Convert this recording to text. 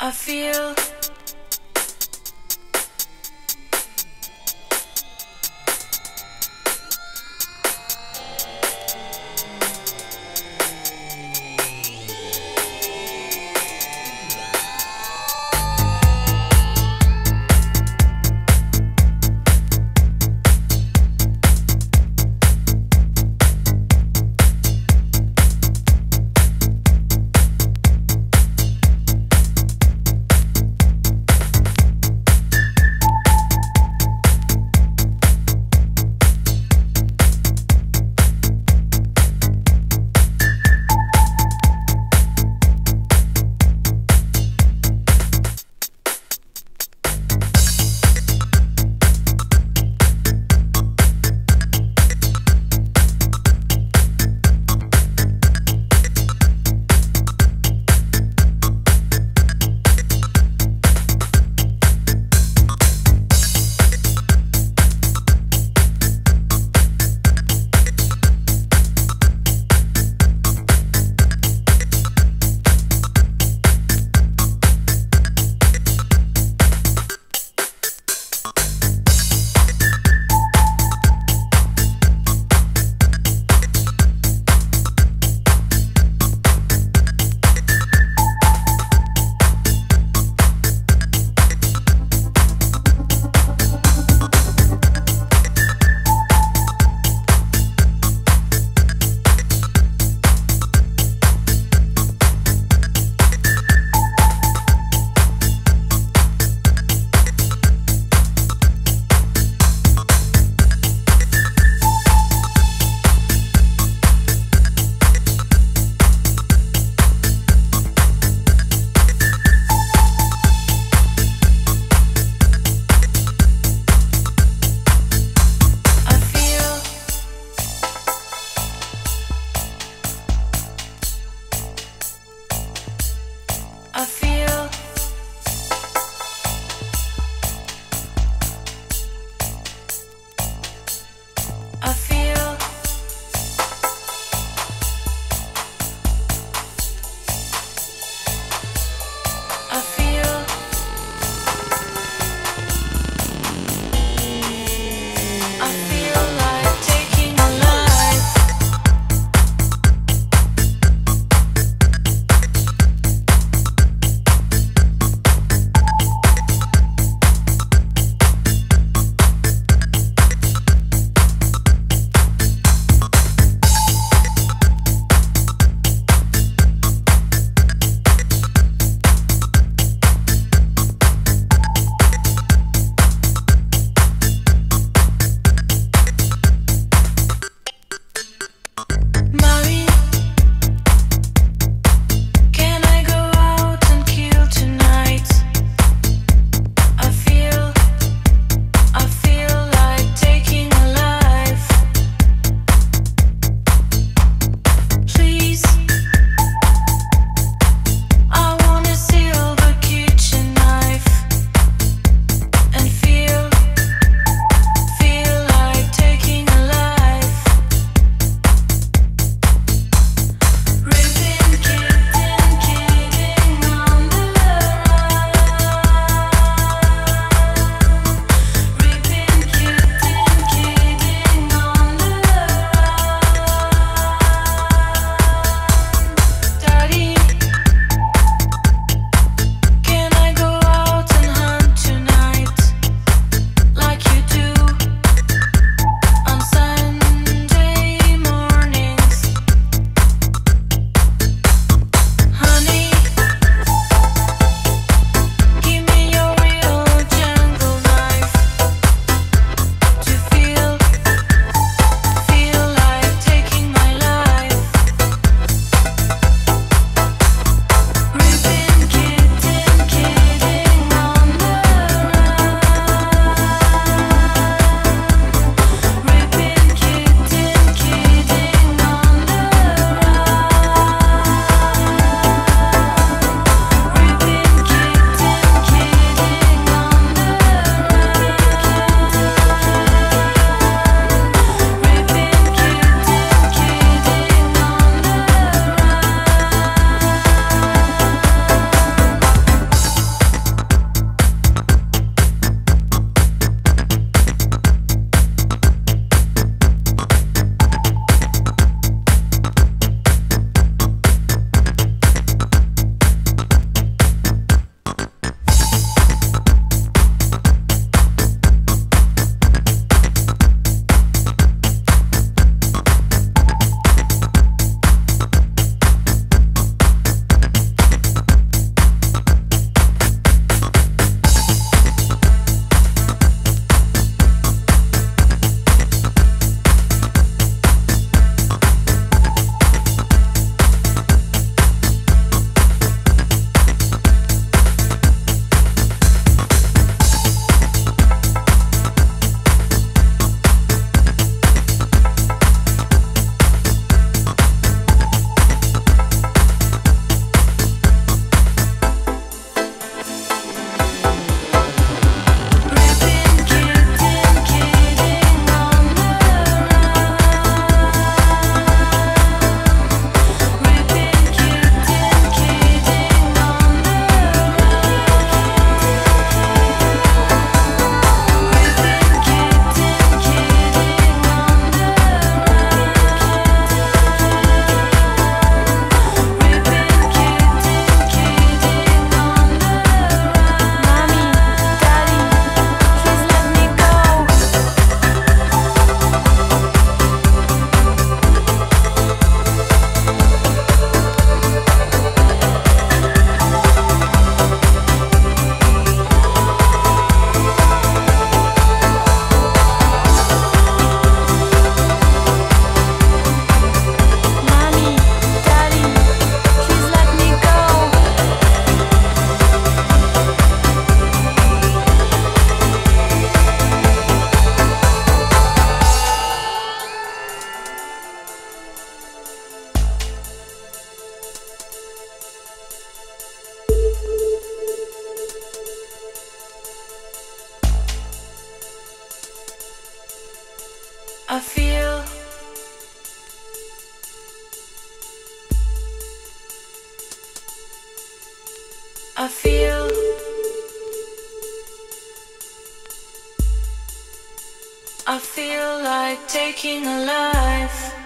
I feel I feel I feel like taking a life